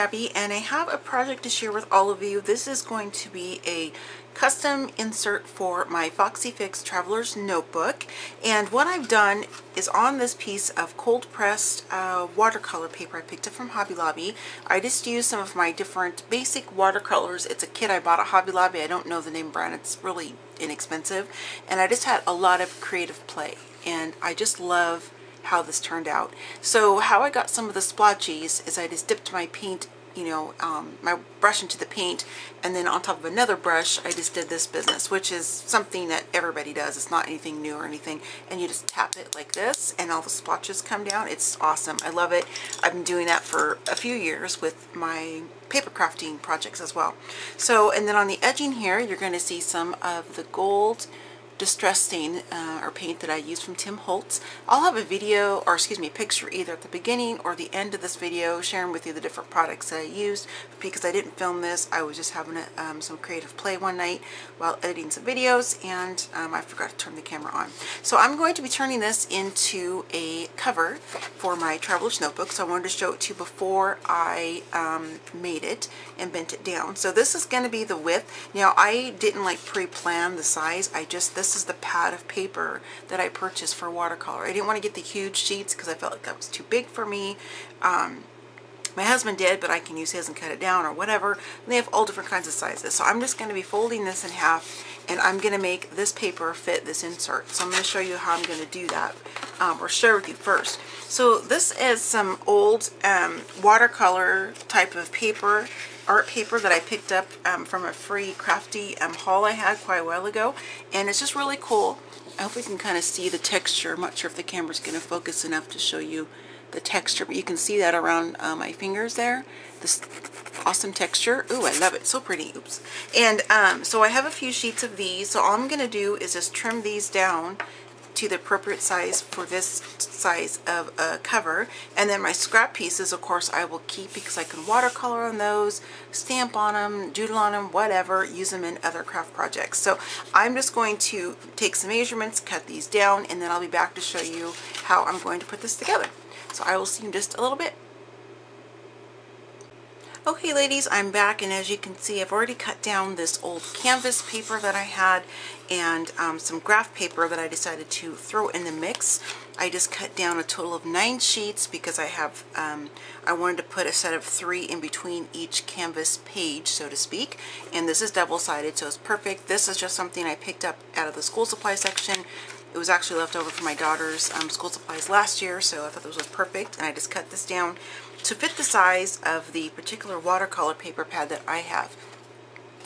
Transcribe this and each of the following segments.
Abby here with Scrappin' Abby and I have a project to share with all of you. This is going to be a custom insert for my Foxy Fix Traveler's Notebook and what I've done is on this piece of cold pressed uh, watercolor paper I picked up from Hobby Lobby. I just used some of my different basic watercolors. It's a kit I bought at Hobby Lobby. I don't know the name brand. It's really inexpensive and I just had a lot of creative play and I just love how this turned out. So how I got some of the splotchies is I just dipped my paint, you know, um, my brush into the paint and then on top of another brush I just did this business which is something that everybody does. It's not anything new or anything and you just tap it like this and all the splotches come down. It's awesome. I love it. I've been doing that for a few years with my paper crafting projects as well. So and then on the edging here you're going to see some of the gold distress stain uh, or paint that I use from Tim Holtz. I'll have a video, or excuse me, a picture either at the beginning or the end of this video sharing with you the different products that I used. Because I didn't film this, I was just having a, um, some creative play one night while editing some videos and um, I forgot to turn the camera on. So I'm going to be turning this into a cover for my Traveler's Notebook. So I wanted to show it to you before I um, made it and bent it down. So this is going to be the width. Now I didn't like pre-plan the size. I just, this this is the pad of paper that I purchased for watercolor. I didn't want to get the huge sheets because I felt like that was too big for me. Um, my husband did, but I can use his and cut it down or whatever. And they have all different kinds of sizes. So I'm just going to be folding this in half and I'm going to make this paper fit this insert. So I'm going to show you how I'm going to do that um, or share with you first. So this is some old um, watercolor type of paper art paper that I picked up um, from a free crafty um, haul I had quite a while ago. And it's just really cool. I hope we can kind of see the texture. I'm not sure if the camera's going to focus enough to show you the texture, but you can see that around uh, my fingers there. This awesome texture. Ooh, I love it. So pretty. Oops. And um, so I have a few sheets of these. So all I'm going to do is just trim these down to the appropriate size for this size of a cover. And then my scrap pieces, of course, I will keep because I can watercolor on those, stamp on them, doodle on them, whatever, use them in other craft projects. So I'm just going to take some measurements, cut these down, and then I'll be back to show you how I'm going to put this together. So I will see you in just a little bit. Okay ladies, I'm back and as you can see I've already cut down this old canvas paper that I had and um, some graph paper that I decided to throw in the mix. I just cut down a total of nine sheets because I have, um, I wanted to put a set of three in between each canvas page so to speak and this is double-sided so it's perfect. This is just something I picked up out of the school supply section it was actually left over from my daughter's um, school supplies last year, so I thought this was perfect. And I just cut this down to fit the size of the particular watercolor paper pad that I have.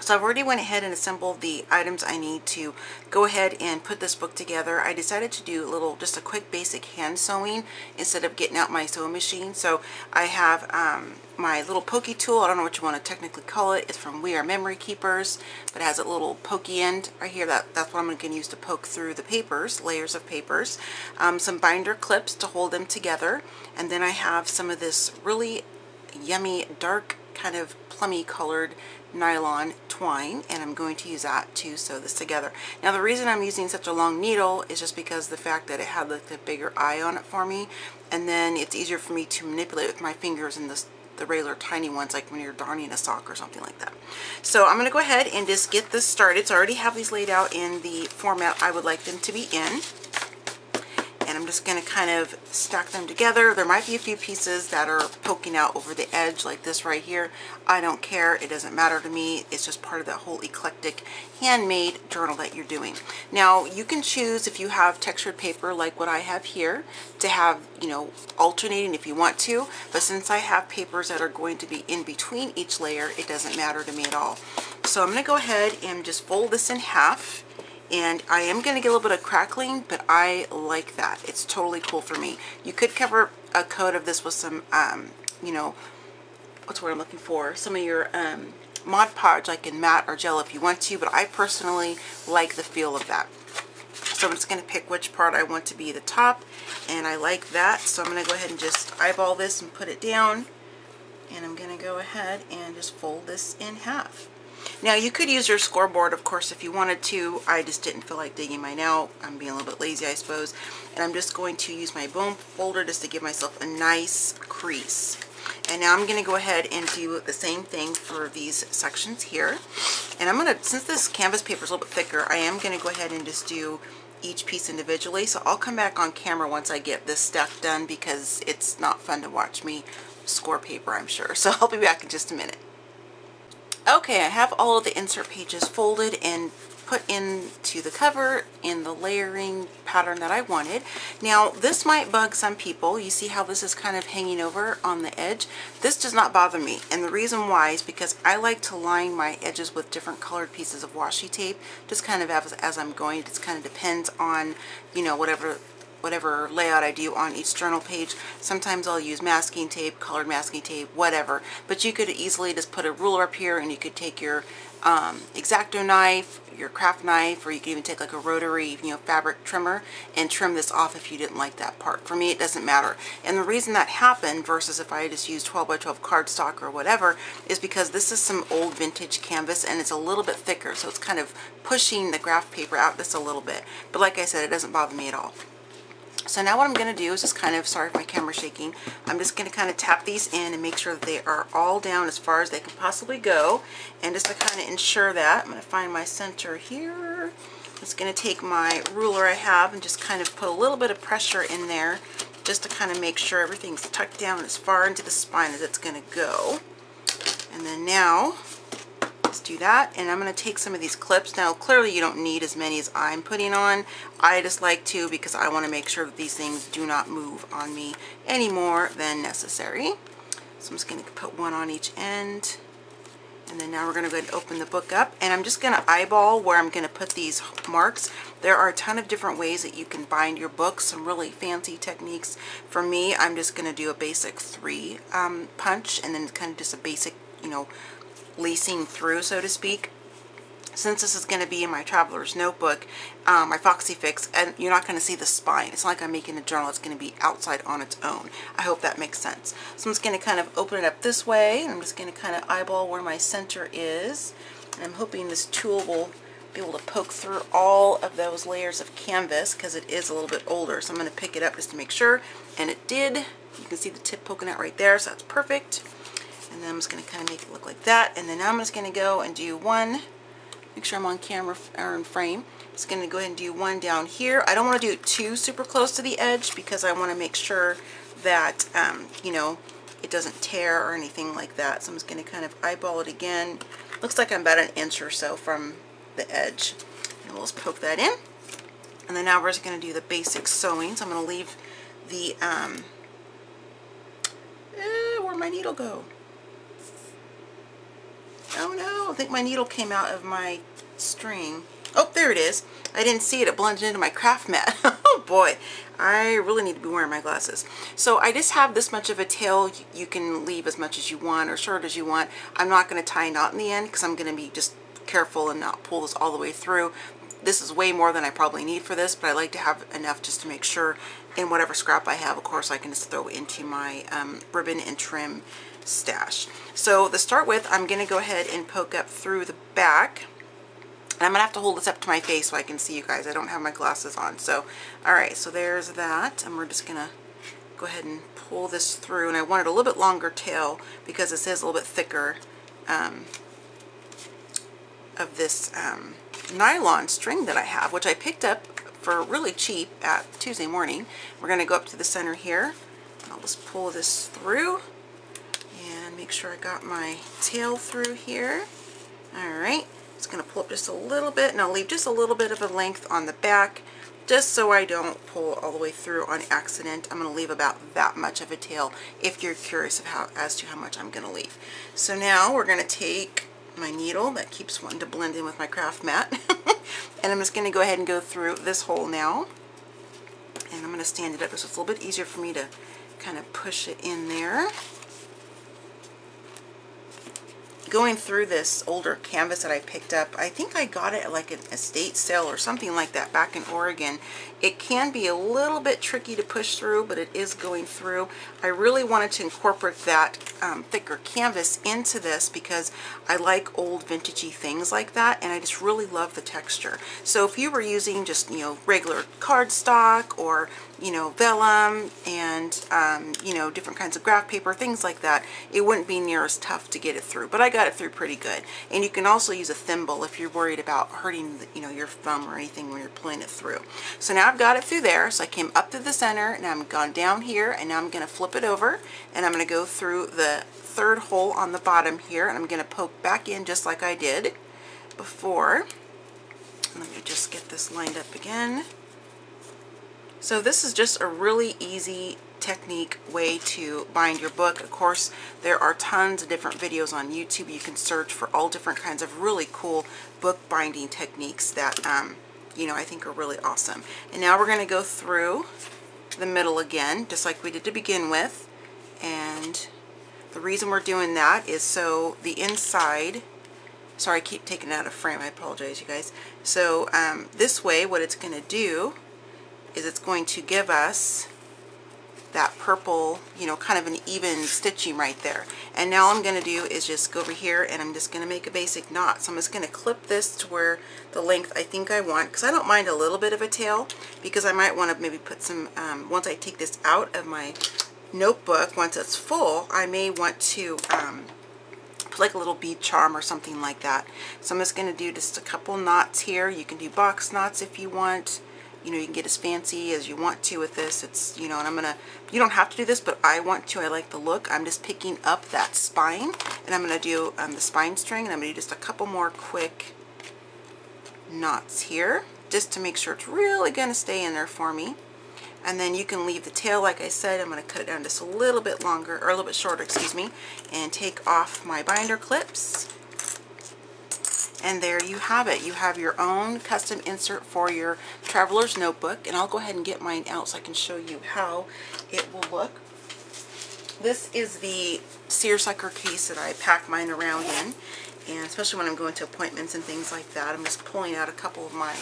So I've already went ahead and assembled the items I need to go ahead and put this book together. I decided to do a little, just a quick basic hand sewing instead of getting out my sewing machine. So I have um, my little pokey tool. I don't know what you want to technically call it. It's from We Are Memory Keepers, but it has a little pokey end right here. That, that's what I'm going to use to poke through the papers, layers of papers. Um, some binder clips to hold them together. And then I have some of this really yummy dark kind of plummy colored nylon twine and I'm going to use that to sew this together. Now the reason I'm using such a long needle is just because the fact that it had like the bigger eye on it for me and then it's easier for me to manipulate with my fingers in this the regular tiny ones like when you're darning a sock or something like that. So I'm going to go ahead and just get this started. So I already have these laid out in the format I would like them to be in and I'm just going to kind of stack them together. There might be a few pieces that are poking out over the edge like this right here. I don't care. It doesn't matter to me. It's just part of that whole eclectic handmade journal that you're doing. Now you can choose if you have textured paper like what I have here to have, you know, alternating if you want to. But since I have papers that are going to be in between each layer, it doesn't matter to me at all. So I'm going to go ahead and just fold this in half and I am going to get a little bit of crackling, but I like that. It's totally cool for me. You could cover a coat of this with some, um, you know, what's what I'm looking for? Some of your um, Mod Podge, like in matte or gel if you want to, but I personally like the feel of that. So I'm just going to pick which part I want to be the top, and I like that. So I'm going to go ahead and just eyeball this and put it down. And I'm going to go ahead and just fold this in half. Now you could use your scoreboard of course if you wanted to. I just didn't feel like digging mine out. I'm being a little bit lazy I suppose. And I'm just going to use my bone folder just to give myself a nice crease. And now I'm going to go ahead and do the same thing for these sections here. And I'm going to, since this canvas paper is a little bit thicker, I am going to go ahead and just do each piece individually. So I'll come back on camera once I get this stuff done because it's not fun to watch me score paper, I'm sure. So I'll be back in just a minute. Okay, I have all of the insert pages folded and put into the cover in the layering pattern that I wanted. Now this might bug some people. You see how this is kind of hanging over on the edge? This does not bother me and the reason why is because I like to line my edges with different colored pieces of washi tape just kind of as, as I'm going. It just kind of depends on you know whatever whatever layout I do on each journal page. Sometimes I'll use masking tape, colored masking tape, whatever. But you could easily just put a ruler up here and you could take your um, X-Acto knife, your craft knife, or you can even take like a rotary, you know, fabric trimmer and trim this off if you didn't like that part. For me, it doesn't matter. And the reason that happened versus if I just used 12 by 12 cardstock or whatever is because this is some old vintage canvas and it's a little bit thicker. So it's kind of pushing the graph paper out just a little bit. But like I said, it doesn't bother me at all. So now what I'm going to do is just kind of, sorry if my camera's shaking, I'm just going to kind of tap these in and make sure that they are all down as far as they can possibly go. And just to kind of ensure that, I'm going to find my center here. I'm just going to take my ruler I have and just kind of put a little bit of pressure in there just to kind of make sure everything's tucked down as far into the spine as it's going to go. And then now Let's do that. And I'm going to take some of these clips. Now, clearly you don't need as many as I'm putting on. I just like to because I want to make sure that these things do not move on me any more than necessary. So I'm just going to put one on each end. And then now we're going to go ahead and open the book up. And I'm just going to eyeball where I'm going to put these marks. There are a ton of different ways that you can bind your books, some really fancy techniques. For me, I'm just going to do a basic three um, punch and then kind of just a basic, you know, lacing through, so to speak. Since this is going to be in my traveler's notebook, um, my Foxy Fix, and you're not going to see the spine. It's like I'm making a journal. It's going to be outside on its own. I hope that makes sense. So I'm just going to kind of open it up this way. And I'm just going to kind of eyeball where my center is. And I'm hoping this tool will be able to poke through all of those layers of canvas because it is a little bit older. So I'm going to pick it up just to make sure. And it did. You can see the tip poking out right there, so that's perfect. And then I'm just going to kind of make it look like that. And then I'm just going to go and do one, make sure I'm on camera or in frame. Just going to go ahead and do one down here. I don't want to do it too super close to the edge because I want to make sure that, um, you know, it doesn't tear or anything like that. So I'm just going to kind of eyeball it again. Looks like I'm about an inch or so from the edge. And we'll just poke that in. And then now we're just going to do the basic sewing. So I'm going to leave the, um, eh, where'd my needle go? Oh no, I think my needle came out of my string. Oh, there it is. I didn't see it. It blended into my craft mat. oh boy, I really need to be wearing my glasses. So I just have this much of a tail. You can leave as much as you want or short as you want. I'm not going to tie a knot in the end because I'm going to be just careful and not pull this all the way through. This is way more than I probably need for this, but I like to have enough just to make sure in whatever scrap I have, of course, I can just throw into my um, ribbon and trim stash. So to start with, I'm going to go ahead and poke up through the back. And I'm going to have to hold this up to my face so I can see you guys. I don't have my glasses on. So, alright, so there's that. And we're just going to go ahead and pull this through. And I wanted a little bit longer tail because this is a little bit thicker um, of this um, nylon string that I have, which I picked up for really cheap at Tuesday morning. We're going to go up to the center here. I'll just pull this through and make sure I got my tail through here. Alright, just going to pull up just a little bit and I'll leave just a little bit of a length on the back just so I don't pull all the way through on accident. I'm going to leave about that much of a tail if you're curious of how as to how much I'm going to leave. So now we're going to take my needle that keeps wanting to blend in with my craft mat. And I'm just going to go ahead and go through this hole now. And I'm going to stand it up. So it's a little bit easier for me to kind of push it in there going through this older canvas that I picked up, I think I got it at like an estate sale or something like that back in Oregon. It can be a little bit tricky to push through, but it is going through. I really wanted to incorporate that um, thicker canvas into this because I like old vintagey things like that, and I just really love the texture. So if you were using just, you know, regular cardstock or you know, vellum and, um, you know, different kinds of graph paper, things like that, it wouldn't be near as tough to get it through. But I got it through pretty good. And you can also use a thimble if you're worried about hurting, you know, your thumb or anything when you're pulling it through. So now I've got it through there. So I came up to the center and I'm gone down here and now I'm going to flip it over and I'm going to go through the third hole on the bottom here and I'm going to poke back in just like I did before. Let me just get this lined up again. So this is just a really easy technique way to bind your book. Of course, there are tons of different videos on YouTube. You can search for all different kinds of really cool book binding techniques that, um, you know, I think are really awesome. And now we're going to go through the middle again, just like we did to begin with. And the reason we're doing that is so the inside, sorry, I keep taking out of frame. I apologize, you guys. So um, this way, what it's going to do is it's going to give us that purple, you know, kind of an even stitching right there. And now I'm going to do is just go over here and I'm just going to make a basic knot. So I'm just going to clip this to where the length I think I want, because I don't mind a little bit of a tail, because I might want to maybe put some, um, once I take this out of my notebook, once it's full, I may want to um, put like a little bead charm or something like that. So I'm just going to do just a couple knots here. You can do box knots if you want you know, you can get as fancy as you want to with this. It's, you know, and I'm going to, you don't have to do this, but I want to. I like the look. I'm just picking up that spine, and I'm going to do um, the spine string, and I'm going to do just a couple more quick knots here, just to make sure it's really going to stay in there for me. And then you can leave the tail, like I said, I'm going to cut it down just a little bit longer, or a little bit shorter, excuse me, and take off my binder clips. And there you have it. You have your own custom insert for your traveler's notebook. And I'll go ahead and get mine out so I can show you how it will look. This is the seersucker case that I pack mine around in. And especially when I'm going to appointments and things like that. I'm just pulling out a couple of my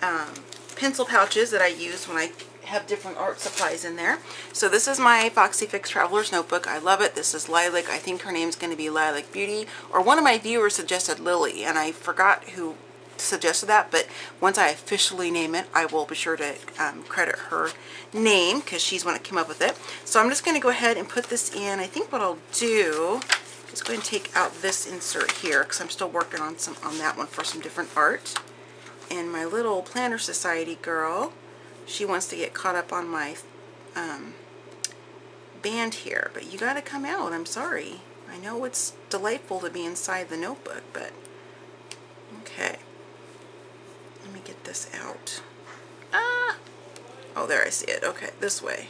um, pencil pouches that I use when I have different art supplies in there. So this is my Foxy Fix Traveler's Notebook. I love it. This is Lilac. I think her name's going to be Lilac Beauty. Or one of my viewers suggested Lily, and I forgot who suggested that, but once I officially name it, I will be sure to um, credit her name because she's one that came up with it. So I'm just going to go ahead and put this in. I think what I'll do is go and take out this insert here because I'm still working on some on that one for some different art. And my little Planner Society girl she wants to get caught up on my um, band here, but you got to come out. I'm sorry. I know it's delightful to be inside the notebook, but okay. Let me get this out. Ah! Oh, there I see it. Okay, this way.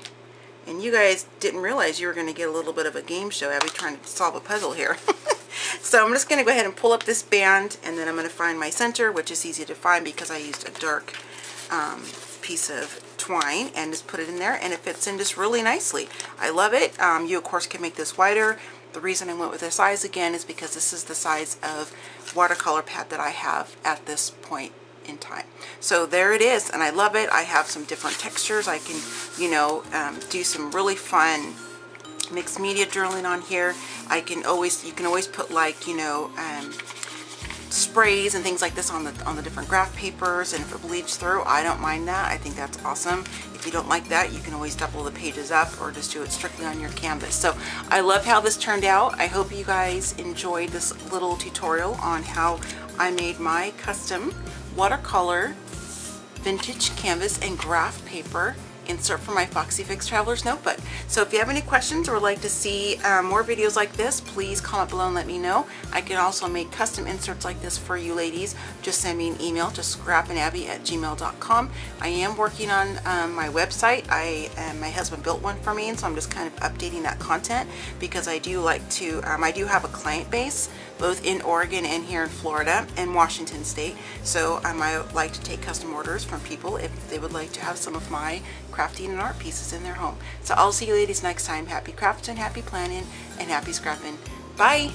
And you guys didn't realize you were going to get a little bit of a game show. I'll be trying to solve a puzzle here. so I'm just going to go ahead and pull up this band, and then I'm going to find my center, which is easy to find because I used a dark um, piece of twine and just put it in there and it fits in just really nicely. I love it. Um, you of course can make this wider. The reason I went with this size again is because this is the size of watercolor pad that I have at this point in time. So there it is and I love it. I have some different textures. I can, you know, um, do some really fun mixed media journaling on here. I can always, you can always put like, you know, um, sprays and things like this on the on the different graph papers and if it bleeds through I don't mind that. I think that's awesome. If you don't like that you can always double the pages up or just do it strictly on your canvas. So I love how this turned out. I hope you guys enjoyed this little tutorial on how I made my custom watercolor vintage canvas and graph paper insert for my Foxy Fix Traveler's Notebook. So if you have any questions or would like to see um, more videos like this, please comment below and let me know. I can also make custom inserts like this for you ladies. Just send me an email to scrappinabby at gmail.com. I am working on um, my website. I um, My husband built one for me and so I'm just kind of updating that content because I do like to, um, I do have a client base both in Oregon and here in Florida and Washington State. So I might like to take custom orders from people if they would like to have some of my crafting and art pieces in their home. So I'll see you ladies next time. Happy crafting, happy planning, and happy scrapping. Bye!